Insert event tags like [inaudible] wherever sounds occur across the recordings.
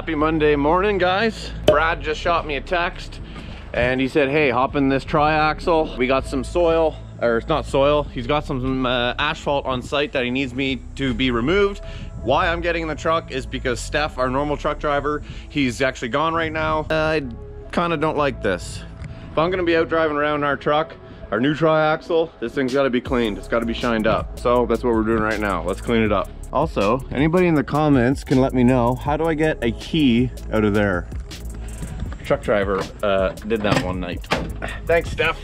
Happy Monday morning, guys. Brad just shot me a text and he said, hey, hop in this triaxle. We got some soil, or it's not soil. He's got some uh, asphalt on site that he needs me to be removed. Why I'm getting in the truck is because Steph, our normal truck driver, he's actually gone right now. I kind of don't like this. If I'm gonna be out driving around our truck, our new triaxle, this thing's gotta be cleaned. It's gotta be shined up. So that's what we're doing right now. Let's clean it up. Also, anybody in the comments can let me know, how do I get a key out of there? Truck driver uh, did that one night. Thanks, Steph.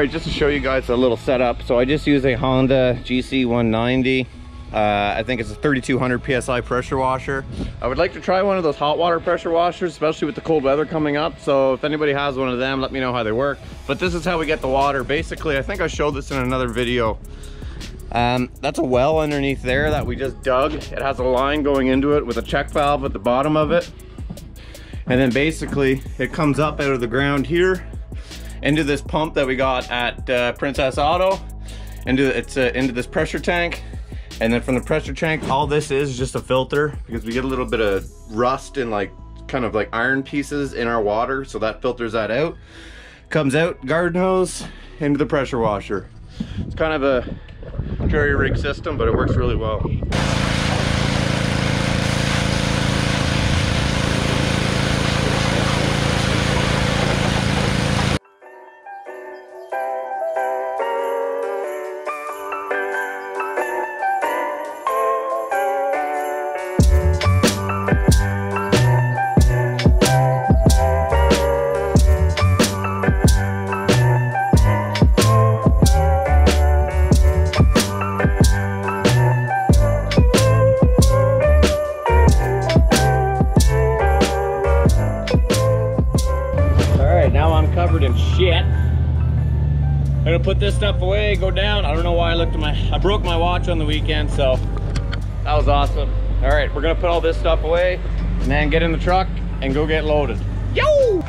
Right, just to show you guys a little setup. So I just use a Honda GC 190. Uh, I think it's a 3200 PSI pressure washer. I would like to try one of those hot water pressure washers, especially with the cold weather coming up. So if anybody has one of them, let me know how they work. But this is how we get the water. Basically, I think I showed this in another video. Um, that's a well underneath there that we just dug. It has a line going into it with a check valve at the bottom of it. And then basically it comes up out of the ground here into this pump that we got at uh, Princess Auto. Into it's uh, into this pressure tank, and then from the pressure tank, all this is just a filter because we get a little bit of rust and like kind of like iron pieces in our water, so that filters that out. Comes out garden hose into the pressure washer. It's kind of a jerry rig system, but it works really well. Gonna put this stuff away, go down. I don't know why I looked at my, I broke my watch on the weekend, so that was awesome. All right, we're gonna put all this stuff away and then get in the truck and go get loaded. Yo!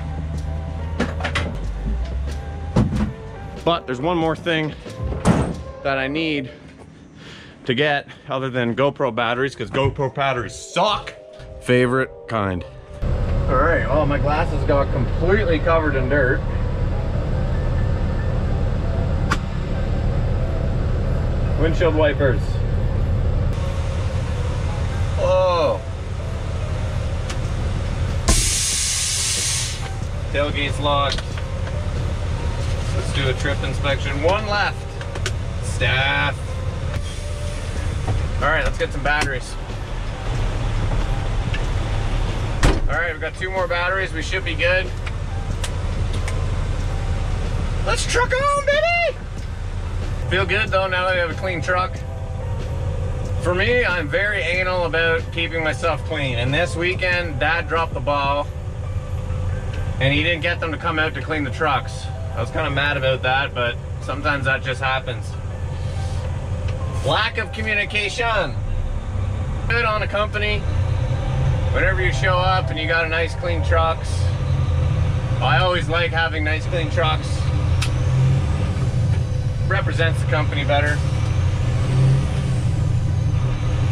But there's one more thing that I need to get other than GoPro batteries because GoPro batteries suck. Favorite kind. All right, well, my glasses got completely covered in dirt. Windshield wipers. Oh. Tailgate's locked. Let's do a trip inspection. One left. Staff. All right, let's get some batteries. All right, we've got two more batteries. We should be good. Let's truck on, baby! Feel good though now that we have a clean truck. For me, I'm very anal about keeping myself clean. And this weekend, Dad dropped the ball and he didn't get them to come out to clean the trucks. I was kind of mad about that, but sometimes that just happens. Lack of communication. Good on a company whenever you show up and you got a nice clean trucks, I always like having nice clean trucks. Represents the company better.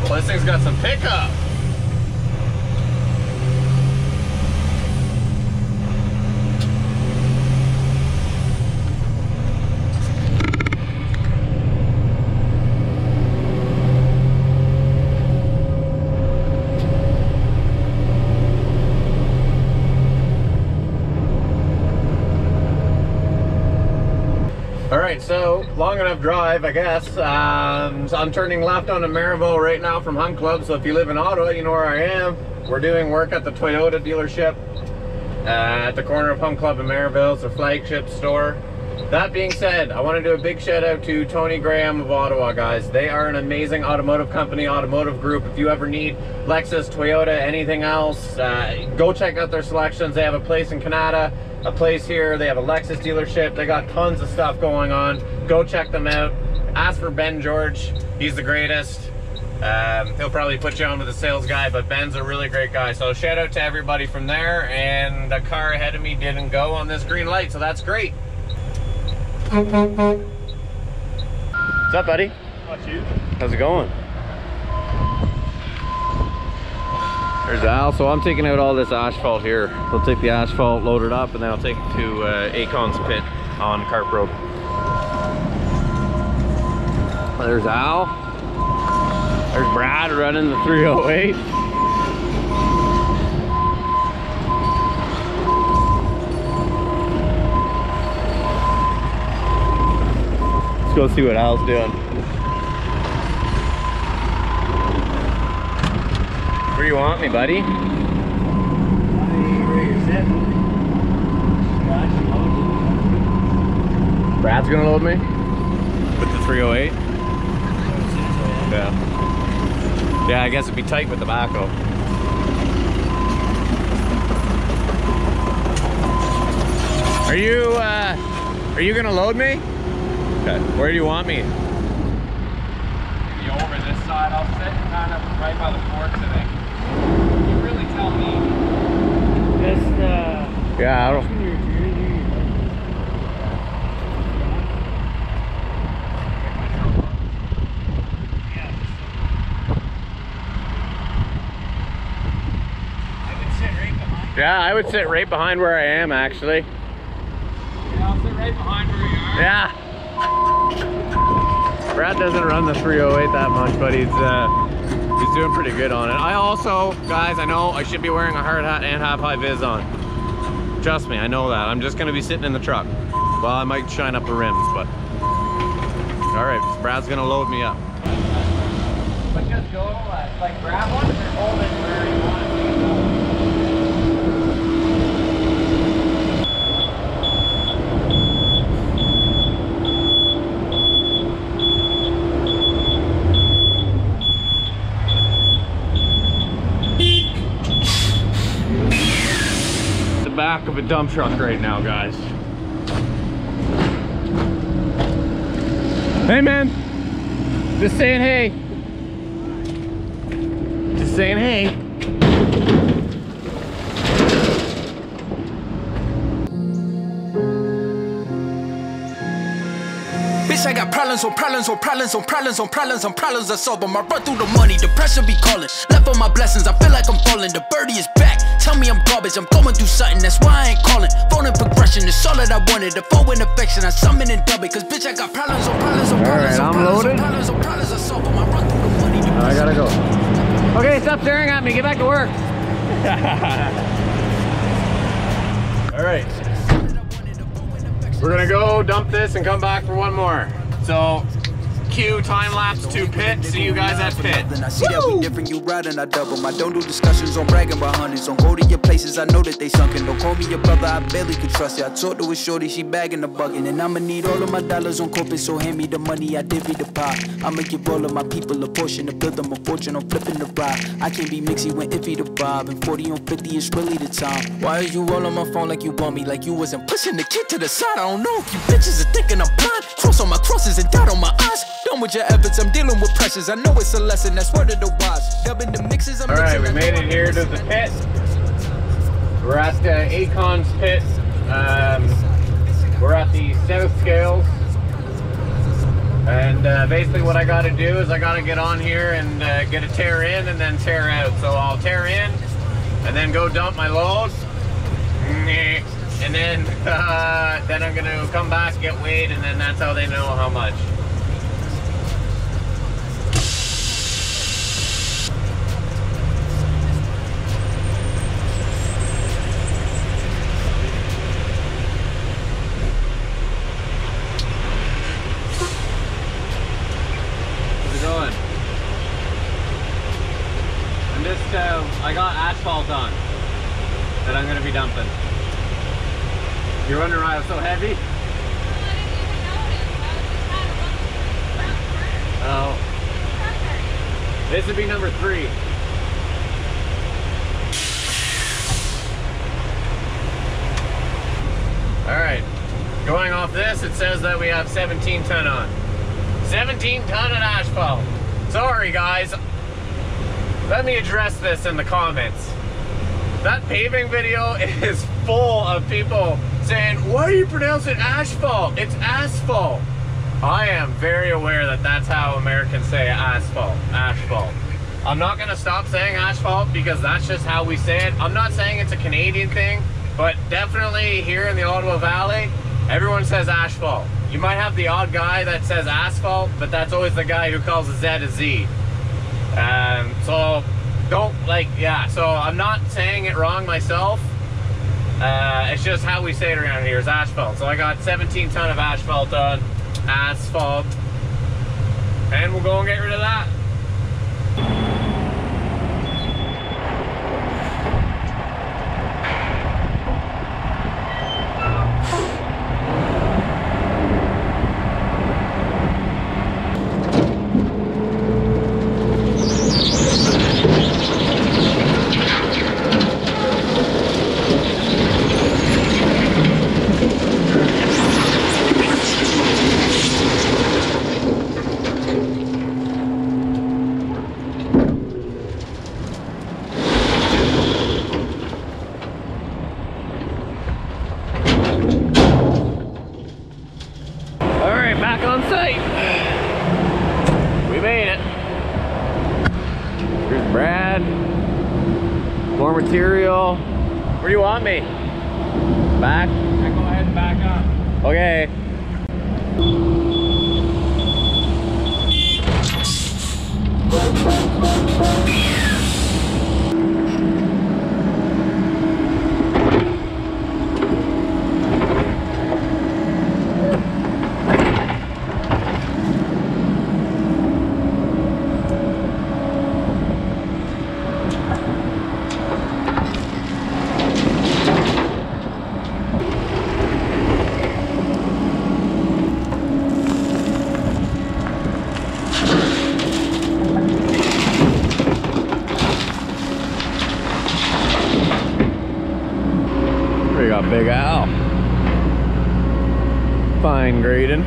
Well, this thing's got some pickup. All right, so long enough drive, I guess. Um, so I'm turning left onto Merivale right now from Hunt Club. So if you live in Ottawa, you know where I am. We're doing work at the Toyota dealership uh, at the corner of Hunt Club and Merivale. It's a flagship store. That being said, I want to do a big shout out to Tony Graham of Ottawa, guys. They are an amazing automotive company, automotive group. If you ever need Lexus, Toyota, anything else, uh, go check out their selections. They have a place in Canada, a place here. They have a Lexus dealership. They got tons of stuff going on. Go check them out. Ask for Ben George. He's the greatest. Um, he'll probably put you on with a sales guy, but Ben's a really great guy. So shout out to everybody from there. And the car ahead of me didn't go on this green light, so that's great. What's up, buddy? Not you. How's it going? There's Al. So I'm taking out all this asphalt here. They'll take the asphalt, load it up, and then I'll take it to uh, Acon's pit on Carp Road. There's Al. There's Brad running the 308. Let's go see what Al's doing. Where do you want me, buddy? Brad's gonna load me? With the 308? Yeah. Yeah, I guess it'd be tight with the backhoe. Are you, uh, are you gonna load me? Okay. Where do you want me? Maybe over this side. I'll sit kind of right by the forks, I think. Yeah, I don't. your would sit right behind. Yeah, I would sit right behind where I am, actually. Yeah, I'll sit right behind where you are. Yeah. Brad doesn't run the 308 that much, but he's uh, he's doing pretty good on it. I also, guys, I know I should be wearing a hard hat and have high vis on. Trust me, I know that. I'm just gonna be sitting in the truck. Well, I might shine up the rims, but all right, Brad's gonna load me up. But just go, uh, like grab one and hold it where you want it to go. The back of a dump truck right now, guys. Hey, man. Just saying hey. Just saying hey. Bitch, I got problems on problems on problems on problems on problems on problems I solve them. I run through the money, the pressure be calling. Left on my blessings, I feel like I'm falling. The birdie is back. Tell me I'm garbage, I'm going through something, that's why I ain't calling. Phone in progression, it's all that I wanted. The phone in affection, I summon and dub it. Cause bitch, I got problems on problems on problems Alright, I'm loaded. problems on problems I solve them. I run through the money, I gotta go. Okay, stop staring at me. Get back to work. [laughs] All right. We're gonna go dump this and come back for one more. So, cue time lapse to pit. See you guys at pit. Then I see that we different, you ride and I double. I don't do discussions on bragging about hundreds. Don't go to your places, I know that they sunken. Don't call me your brother, I barely could trust you. I talked to a shorty, she bagging the bugging. And I'ma need all of my dollars on corporate, so hand me the money, I divvy the pie. I'ma give all of my people a portion to build them a fortune I'm flipping the ride. I can't be mixy when iffy the vibe. And 40 on 50 is really the time. Why are you all on my phone like you want me? Like you wasn't pushing the kid to the side. I don't know if you bitches are thinking I'm blind. Cross on my crosses and dot on my eyes. Done with your efforts, I'm dealing with pressures. I know it's a lesson, that's word of the wise. Dubbing the mixes, I'm All right, we made it here to the pit. We're at the Acon's pit. Um, we're at the South Scales. And uh, basically what I got to do is I got to get on here and uh, get a tear in and then tear out. So I'll tear in and then go dump my load. And then, [laughs] uh, then I'm going to come back, get weighed, and then that's how they know how much. heavy dumping. You're wondering why so heavy? Oh. This would be number three. All right, going off this, it says that we have 17 ton on. 17 ton of asphalt. Sorry guys, let me address this in the comments. That paving video [laughs] is full of people saying, why do you pronounce it asphalt? It's asphalt. I am very aware that that's how Americans say asphalt, asphalt. I'm not gonna stop saying asphalt because that's just how we say it. I'm not saying it's a Canadian thing, but definitely here in the Ottawa Valley, everyone says asphalt. You might have the odd guy that says asphalt, but that's always the guy who calls a Z a Z. Um, so don't like, yeah, so I'm not saying it wrong myself. Uh, it's just how we say it around here is asphalt. So I got 17 ton of asphalt on, asphalt, and we'll go and get rid of that. All right, back on site. We made it. Here's Brad. More material. Where do you want me? Back? I go ahead and back up. Okay. We got Big Al. Fine grading.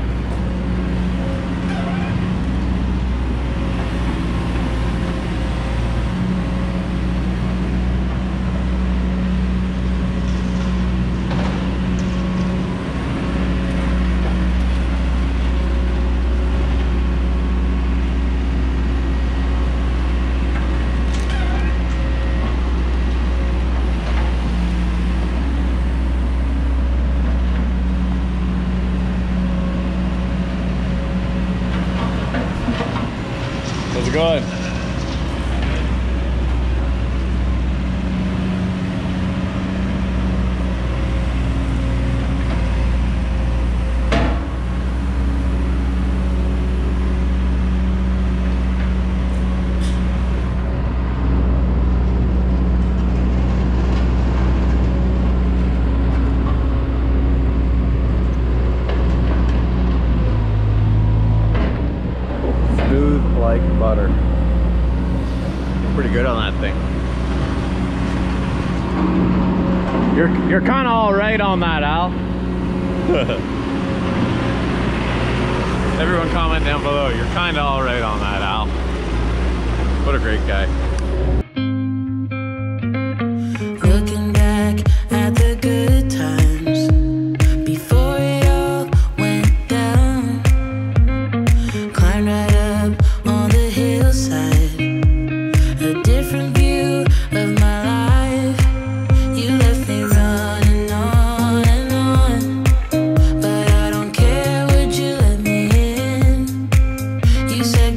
How's it going? Smooth like butter. Pretty good on that thing. You're you're kind of all right on that, Al. Everyone comment down below. You're kind of all right on that, Al. What a great guy.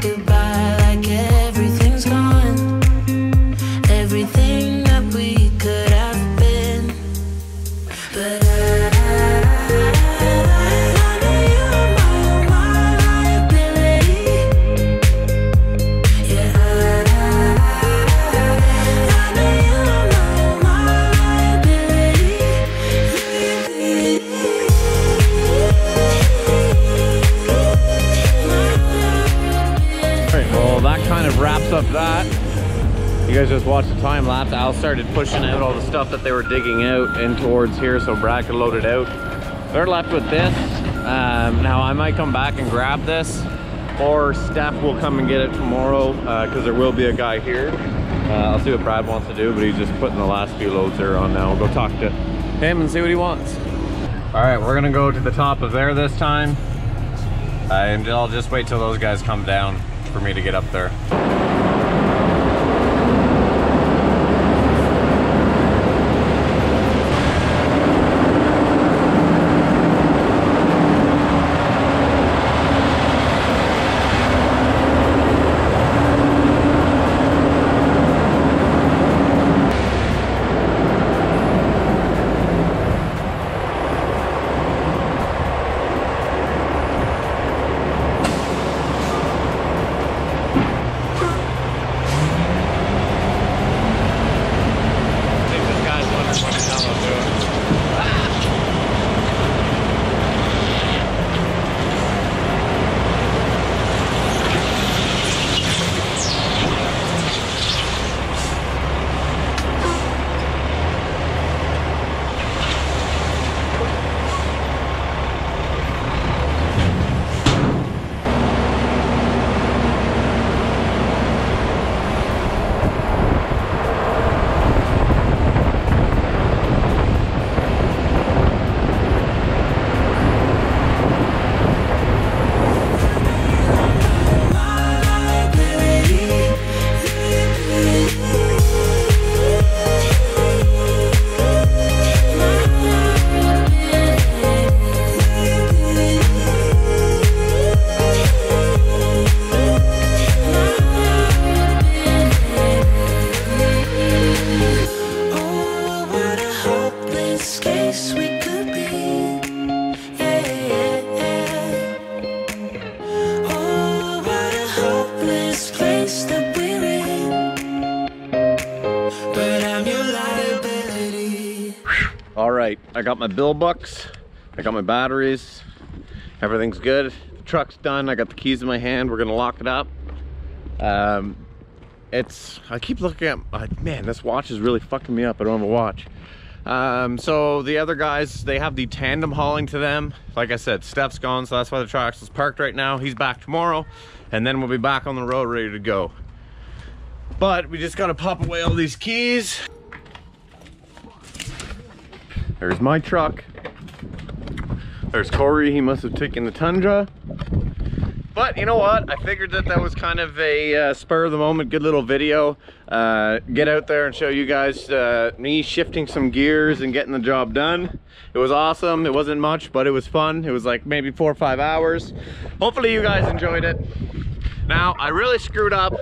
Goodbye started pushing out all the stuff that they were digging out in towards here so Brad could load it out. They're left with this. Um, now I might come back and grab this or Steph will come and get it tomorrow because there will be a guy here. Uh, I'll see what Brad wants to do, but he's just putting the last few loads there on now. We'll go talk to him and see what he wants. All right, we're gonna go to the top of there this time. Uh, and I'll just wait till those guys come down for me to get up there. Got my bill books, I got my batteries, everything's good. The truck's done, I got the keys in my hand, we're gonna lock it up. Um, it's, I keep looking at, like, man, this watch is really fucking me up, I don't have a watch. Um, so the other guys, they have the tandem hauling to them. Like I said, Steph's gone, so that's why the is parked right now. He's back tomorrow, and then we'll be back on the road ready to go. But we just gotta pop away all these keys. There's my truck. There's Corey, he must have taken the Tundra. But you know what? I figured that that was kind of a uh, spur of the moment, good little video. Uh, get out there and show you guys uh, me shifting some gears and getting the job done. It was awesome. It wasn't much, but it was fun. It was like maybe four or five hours. Hopefully you guys enjoyed it. Now, I really screwed up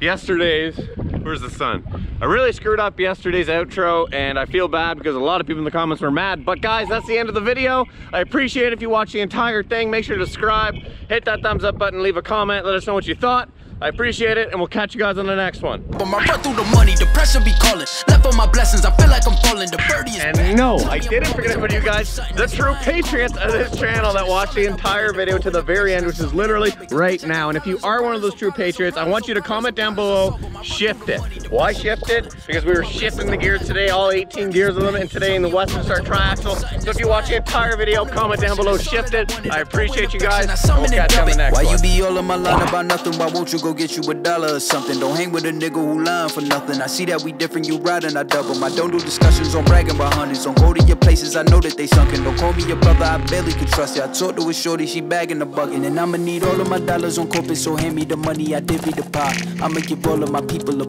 yesterday's where's the sun? I really screwed up yesterday's outro and i feel bad because a lot of people in the comments were mad. But guys that's the end of the video. I appreciate if you watch the entire thing. Make sure to subscribe hit that thumbs up button leave a comment let us know what you thought i appreciate it and we'll catch you guys on the next one But my run through the money, the pressure be calling. Left on my blessings, I feel like I'm falling. The birdie is And no, I didn't forget about you guys, the true patriots of this channel that watch the entire video to the very end, which is literally right now. And if you are one of those true patriots, I want you to comment down below, shift it. Why shift it? Because we were shifting the gears today, all 18 gears of them, and today in the Western Star Triaxle. So if you watch the entire video, comment down below, shift it. I appreciate you guys. and We'll catch you on the next Why one. you be all in my line about nothing? Why won't you go get you a dollar or something? Don't hang with a nigga who lying for nothing. I see that we different, you riding, I double. I don't do discussions on bragging about hundreds. Don't go to your places, I know that they sunken. Don't call me your brother, I barely could trust you. I talked to a shorty, she bagging the bucket. And I'ma need all of my dollars on corporate, so hand me the money, I divvy the pot. I'ma give all of my people a